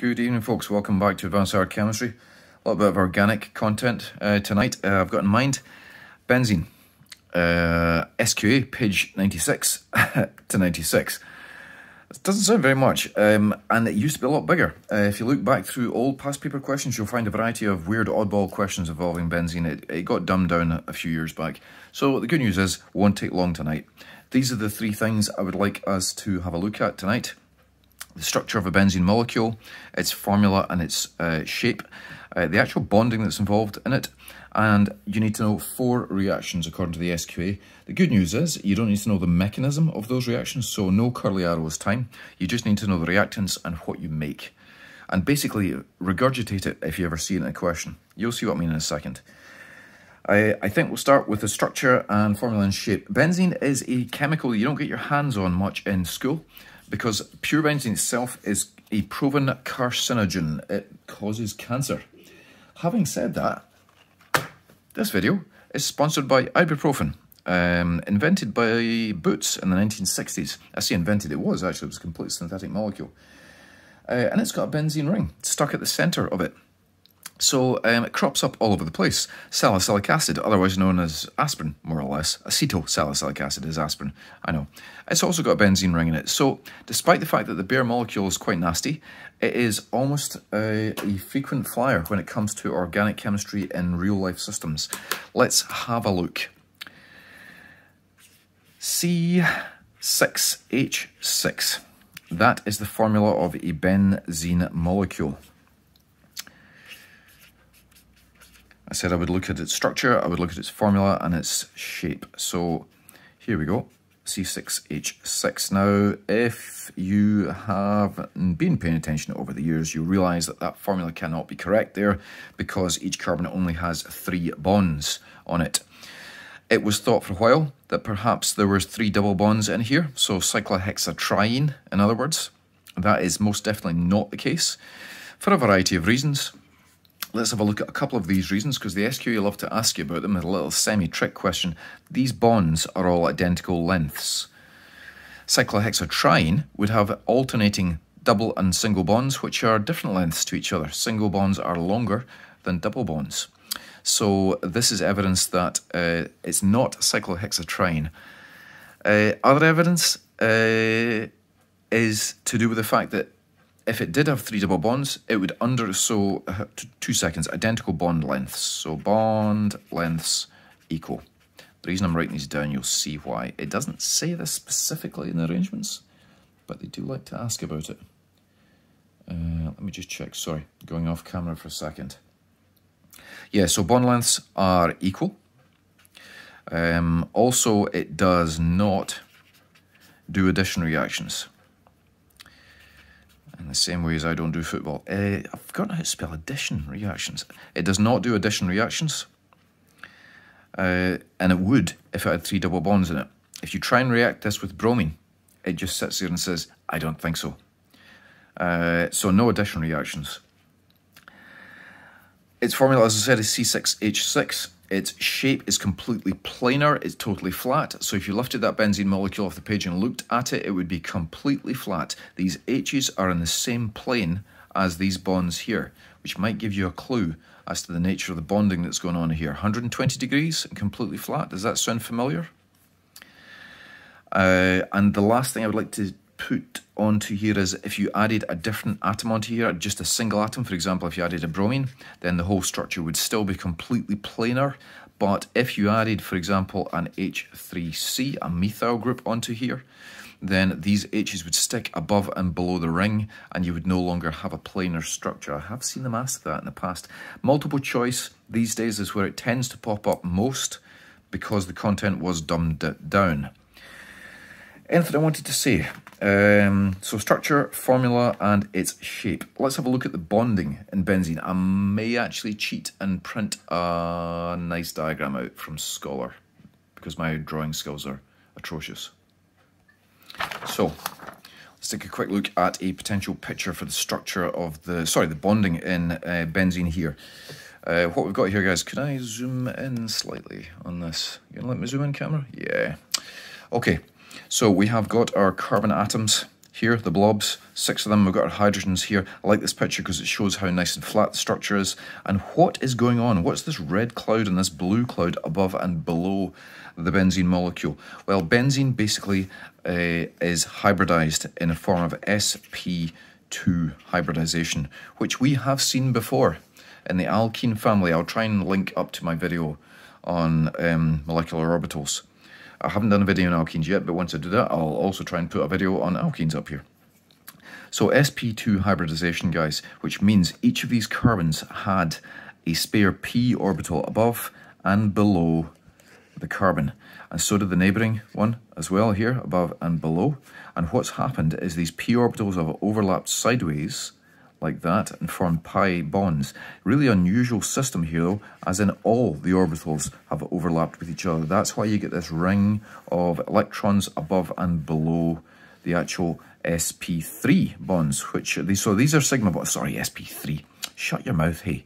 Good evening, folks. Welcome back to Advanced Higher Chemistry. A little bit of organic content uh, tonight. Uh, I've got in mind benzene, uh, SQA, page 96 to 96. It doesn't sound very much, um, and it used to be a lot bigger. Uh, if you look back through old past paper questions, you'll find a variety of weird oddball questions involving benzene. It, it got dumbed down a few years back. So the good news is, won't take long tonight. These are the three things I would like us to have a look at tonight the structure of a benzene molecule, its formula and its uh, shape, uh, the actual bonding that's involved in it, and you need to know four reactions according to the SQA. The good news is you don't need to know the mechanism of those reactions, so no curly arrows time. You just need to know the reactants and what you make. And basically regurgitate it if you ever see it in a question. You'll see what I mean in a second. I, I think we'll start with the structure and formula and shape. Benzene is a chemical you don't get your hands on much in school because pure benzene itself is a proven carcinogen. It causes cancer. Having said that, this video is sponsored by ibuprofen, um, invented by Boots in the 1960s. I say invented, it was actually, it was a complete synthetic molecule. Uh, and it's got a benzene ring stuck at the centre of it. So um, it crops up all over the place. Salicylic acid, otherwise known as aspirin, more or less. Acetylsalicylic acid is aspirin, I know. It's also got a benzene ring in it. So despite the fact that the bare molecule is quite nasty, it is almost a, a frequent flyer when it comes to organic chemistry in real-life systems. Let's have a look. C6H6. That is the formula of a benzene molecule. I said I would look at its structure, I would look at its formula and its shape. So here we go, C6H6. Now, if you have been paying attention over the years, you realise that that formula cannot be correct there because each carbon only has three bonds on it. It was thought for a while that perhaps there were three double bonds in here, so cyclohexatriene, in other words. That is most definitely not the case, for a variety of reasons. Let's have a look at a couple of these reasons because the SQA love to ask you about them with a little semi-trick question. These bonds are all identical lengths. Cyclohexatriene would have alternating double and single bonds which are different lengths to each other. Single bonds are longer than double bonds. So this is evidence that uh, it's not cyclohexatriene. Uh, other evidence uh, is to do with the fact that if it did have three double bonds, it would under, so uh, two seconds, identical bond lengths. So bond lengths equal. The reason I'm writing these down, you'll see why. It doesn't say this specifically in the arrangements, but they do like to ask about it. Uh, let me just check, sorry, going off camera for a second. Yeah, so bond lengths are equal. Um, also, it does not do addition reactions in the same way as I don't do football. Uh, I've forgotten how to spell addition reactions. It does not do addition reactions. Uh, and it would if it had three double bonds in it. If you try and react this with bromine, it just sits there and says, I don't think so. Uh, so no addition reactions. Its formula, as I said, is C6H6. Its shape is completely planar, it's totally flat. So if you lifted that benzene molecule off the page and looked at it, it would be completely flat. These H's are in the same plane as these bonds here, which might give you a clue as to the nature of the bonding that's going on here. 120 degrees and completely flat. Does that sound familiar? Uh, and the last thing I would like to put onto here is if you added a different atom onto here, just a single atom, for example, if you added a bromine, then the whole structure would still be completely planar. But if you added, for example, an H3C, a methyl group onto here, then these H's would stick above and below the ring and you would no longer have a planar structure. I have seen them ask that in the past. Multiple choice these days is where it tends to pop up most because the content was dumbed down. Anything I wanted to say? Um, so structure, formula, and its shape. Let's have a look at the bonding in benzene. I may actually cheat and print a nice diagram out from Scholar because my drawing skills are atrocious. So let's take a quick look at a potential picture for the structure of the, sorry, the bonding in uh, benzene here. Uh, what we've got here, guys, can I zoom in slightly on this? You gonna let me zoom in, camera? Yeah. Okay, so we have got our carbon atoms here, the blobs, six of them. We've got our hydrogens here. I like this picture because it shows how nice and flat the structure is. And what is going on? What's this red cloud and this blue cloud above and below the benzene molecule? Well, benzene basically uh, is hybridized in a form of sp2 hybridization, which we have seen before in the alkene family. I'll try and link up to my video on um, molecular orbitals. I haven't done a video on alkenes yet, but once I do that, I'll also try and put a video on alkenes up here. So sp2 hybridization, guys, which means each of these carbons had a spare p orbital above and below the carbon. And so did the neighbouring one as well here, above and below. And what's happened is these p orbitals have overlapped sideways like that and form pi bonds. Really unusual system here though, as in all the orbitals have overlapped with each other. That's why you get this ring of electrons above and below the actual sp3 bonds, which these, so these are sigma bonds, sorry, sp3. Shut your mouth, hey.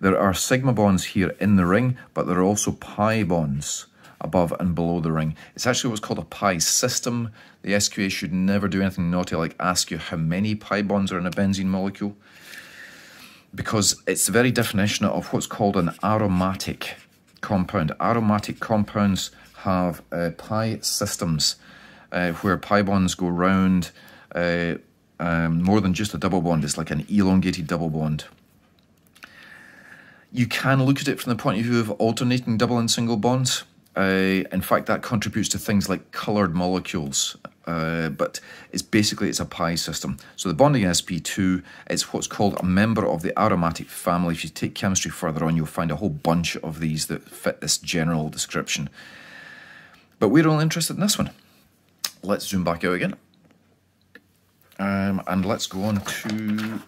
There are sigma bonds here in the ring, but there are also pi bonds above and below the ring. It's actually what's called a pi system. The SQA should never do anything naughty like ask you how many pi bonds are in a benzene molecule because it's the very definition of what's called an aromatic compound. Aromatic compounds have uh, pi systems uh, where pi bonds go round uh, um, more than just a double bond. It's like an elongated double bond. You can look at it from the point of view of alternating double and single bonds. Uh, in fact, that contributes to things like coloured molecules, uh, but it's basically it's a pi system. So the bonding sp2 is what's called a member of the aromatic family. If you take chemistry further on, you'll find a whole bunch of these that fit this general description. But we're only interested in this one. Let's zoom back out again. Um, and let's go on to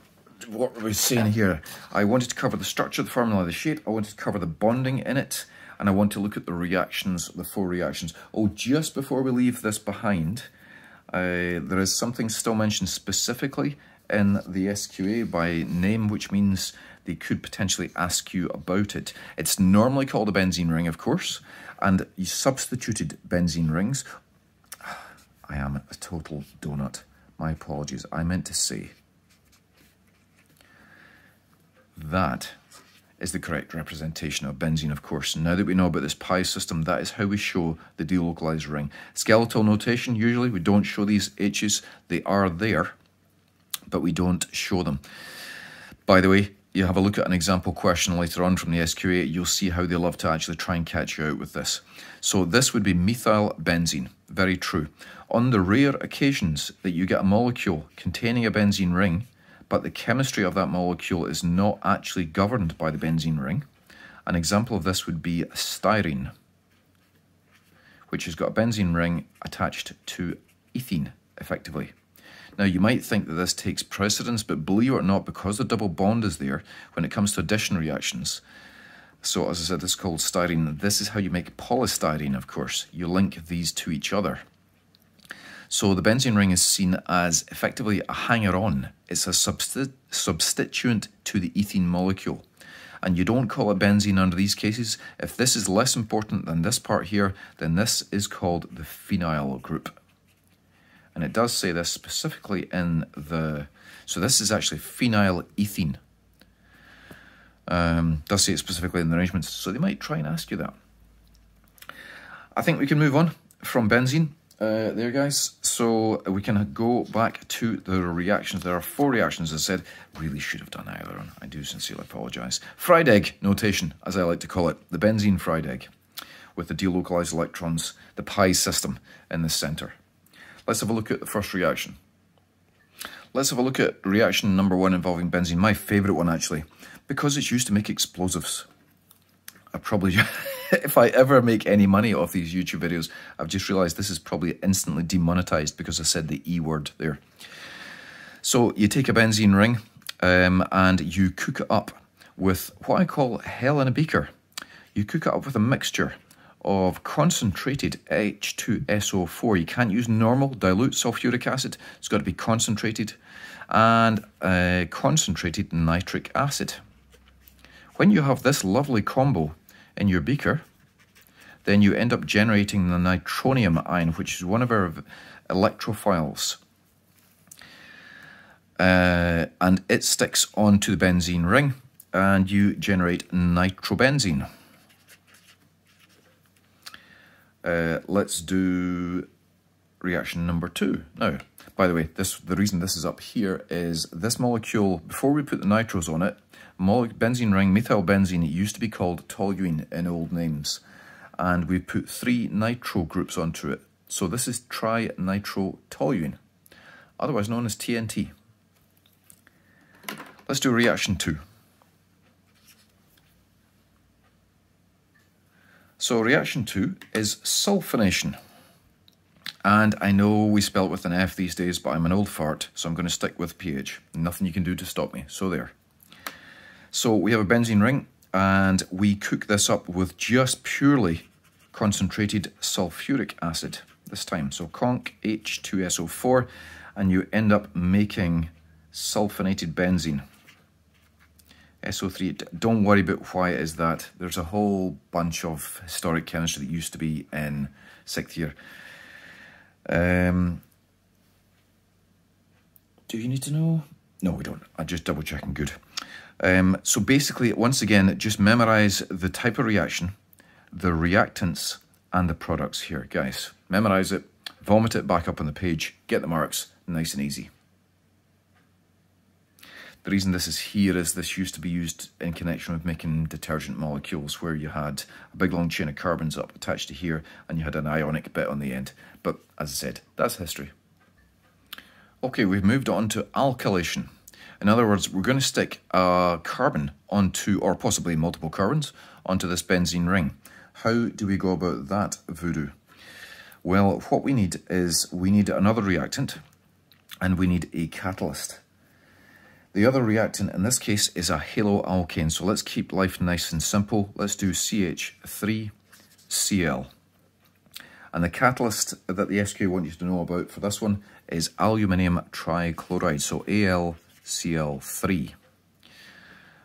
what we're saying here. I wanted to cover the structure, of the formula, the shape. I wanted to cover the bonding in it and I want to look at the reactions, the four reactions. Oh, just before we leave this behind, uh, there is something still mentioned specifically in the SQA by name, which means they could potentially ask you about it. It's normally called a benzene ring, of course, and you substituted benzene rings. I am a total donut. My apologies. I meant to say that is the correct representation of benzene, of course. Now that we know about this pi system, that is how we show the delocalized ring. Skeletal notation, usually we don't show these H's. They are there, but we don't show them. By the way, you have a look at an example question later on from the SQA, you'll see how they love to actually try and catch you out with this. So this would be methyl benzene, very true. On the rare occasions that you get a molecule containing a benzene ring, but the chemistry of that molecule is not actually governed by the benzene ring. An example of this would be styrene, which has got a benzene ring attached to ethene, effectively. Now, you might think that this takes precedence, but believe it or not, because the double bond is there, when it comes to addition reactions, so as I said, this is called styrene. This is how you make polystyrene, of course. You link these to each other. So the benzene ring is seen as effectively a hanger-on. It's a substi substituent to the ethene molecule. And you don't call it benzene under these cases. If this is less important than this part here, then this is called the phenyl group. And it does say this specifically in the... So this is actually phenyl ethene. Um, does say it specifically in the arrangements, so they might try and ask you that. I think we can move on from benzene uh, there, guys. So we can go back to the reactions. There are four reactions, I said. Really should have done either one. I do sincerely apologise. Fried egg notation, as I like to call it. The benzene fried egg with the delocalized electrons, the pi system in the centre. Let's have a look at the first reaction. Let's have a look at reaction number one involving benzene, my favourite one actually, because it's used to make explosives. I probably... if I ever make any money off these YouTube videos, I've just realized this is probably instantly demonetized because I said the E word there. So you take a benzene ring um, and you cook it up with what I call hell in a beaker. You cook it up with a mixture of concentrated H2SO4. You can't use normal dilute sulfuric acid. It's got to be concentrated and uh, concentrated nitric acid. When you have this lovely combo in your beaker, then you end up generating the nitronium ion, which is one of our electrophiles. uh, and it sticks onto the benzene ring and you generate nitrobenzene. Uh, let's do reaction number two. Now, by the way, this the reason this is up here is this molecule, before we put the nitros on it, benzene ring, methyl benzene, it used to be called toluene in old names. And we put three nitro groups onto it. So this is trinitrotoluene, otherwise known as TNT. Let's do reaction two. So reaction two is sulfonation. And I know we spell it with an F these days, but I'm an old fart, so I'm going to stick with PH. Nothing you can do to stop me. So there. So we have a benzene ring, and we cook this up with just purely concentrated sulfuric acid this time. So conc H2SO4, and you end up making sulfonated benzene. SO3, don't worry about why it is that. There's a whole bunch of historic chemistry that used to be in sixth year. Um, do you need to know? No, we don't. I'm just double checking. Good. Um, so basically, once again, just memorize the type of reaction, the reactants, and the products here, guys. Memorize it, vomit it back up on the page, get the marks, nice and easy. The reason this is here is this used to be used in connection with making detergent molecules where you had a big long chain of carbons up attached to here and you had an ionic bit on the end. But as I said, that's history. Okay, we've moved on to alkylation. In other words, we're going to stick a carbon onto, or possibly multiple carbons, onto this benzene ring. How do we go about that voodoo? Well, what we need is we need another reactant and we need a catalyst. The other reactant in this case is a haloalkane. So let's keep life nice and simple. Let's do CH3Cl. And the catalyst that the SQ want you to know about for this one is aluminium trichloride, so AlCl3.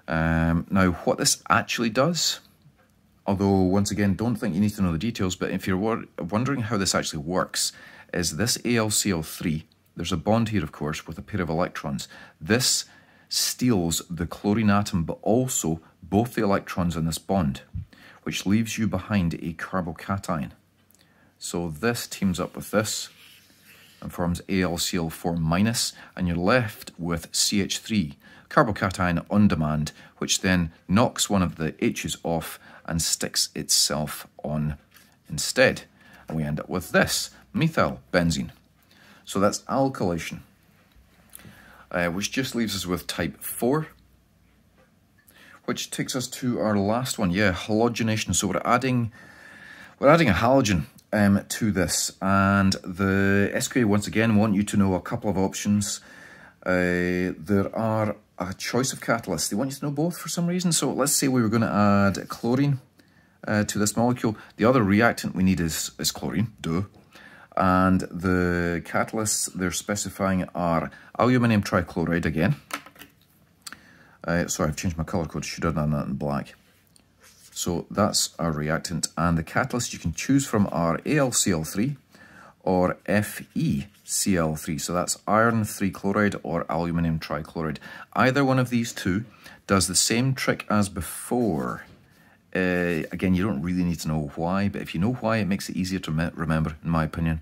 Um, now, what this actually does, although once again, don't think you need to know the details, but if you're wondering how this actually works, is this AlCl3, there's a bond here, of course, with a pair of electrons. This steals the chlorine atom, but also both the electrons in this bond, which leaves you behind a carbocation. So this teams up with this and forms AlCl4 minus, and you're left with CH3, carbocation on demand, which then knocks one of the H's off and sticks itself on instead. And we end up with this, methyl benzene. So that's alkylation uh, which just leaves us with type 4, which takes us to our last one, yeah, halogenation. So we're adding, we're adding a halogen um, to this, and the SQA once again want you to know a couple of options. Uh, there are a choice of catalysts. They want you to know both for some reason. So let's say we were going to add chlorine uh, to this molecule. The other reactant we need is, is chlorine, duh. And the catalysts they're specifying are aluminium trichloride again. Uh, sorry, I've changed my colour code. Should have done that in black. So that's our reactant. And the catalyst you can choose from are AlCl3 or FeCl3. So that's iron 3 chloride or aluminium trichloride. Either one of these two does the same trick as before. Uh, again, you don't really need to know why, but if you know why, it makes it easier to remember, in my opinion.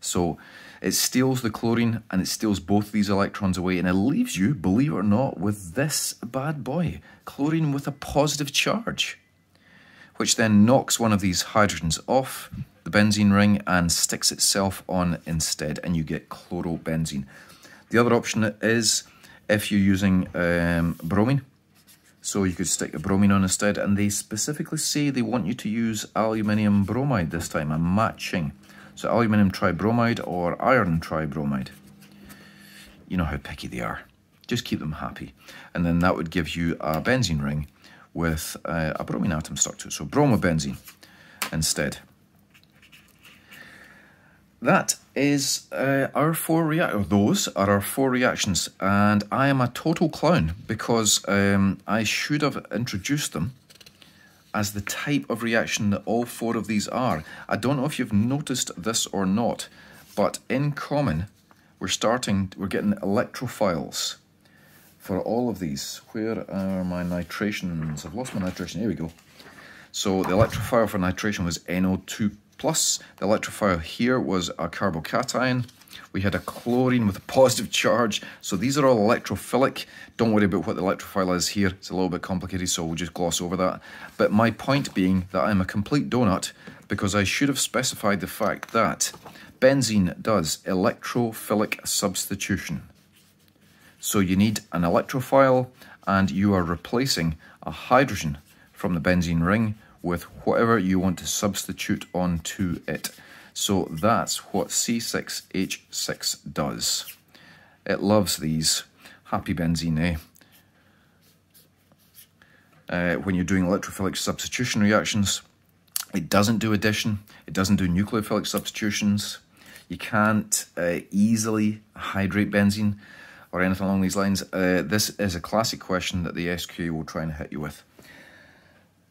So it steals the chlorine and it steals both these electrons away and it leaves you, believe it or not, with this bad boy, chlorine with a positive charge, which then knocks one of these hydrogens off the benzene ring and sticks itself on instead and you get chlorobenzene. The other option is if you're using um, bromine, so you could stick a bromine on instead and they specifically say they want you to use aluminium bromide this time, a matching so aluminium tribromide or iron tribromide. You know how picky they are. Just keep them happy. And then that would give you a benzene ring with uh, a bromine atom stuck to it. So bromobenzene instead. That is uh, our four reactions. Those are our four reactions, and I am a total clown because um, I should have introduced them as the type of reaction that all four of these are. I don't know if you've noticed this or not, but in common, we're we're starting, we're getting electrophiles for all of these. Where are my nitrations? I've lost my nitration. Here we go. So the electrophile for nitration was NO2+. Plus. The electrophile here was a carbocation. We had a chlorine with a positive charge. So these are all electrophilic. Don't worry about what the electrophile is here. It's a little bit complicated, so we'll just gloss over that. But my point being that I'm a complete donut because I should have specified the fact that benzene does electrophilic substitution. So you need an electrophile and you are replacing a hydrogen from the benzene ring with whatever you want to substitute onto it. So that's what C6H6 does. It loves these. Happy benzene, eh? Uh, when you're doing electrophilic substitution reactions, it doesn't do addition, it doesn't do nucleophilic substitutions. You can't uh, easily hydrate benzene or anything along these lines. Uh, this is a classic question that the SQA will try and hit you with.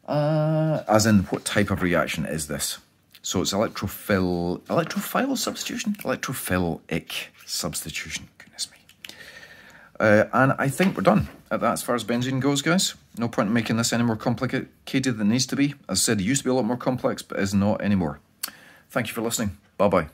Uh, as in, what type of reaction is this? So it's electrophil, electrophile substitution? Electrophilic substitution, goodness me. Uh, and I think we're done at that as far as benzene goes, guys. No point in making this any more complicated than it needs to be. As I said, it used to be a lot more complex, but is not anymore. Thank you for listening. Bye-bye.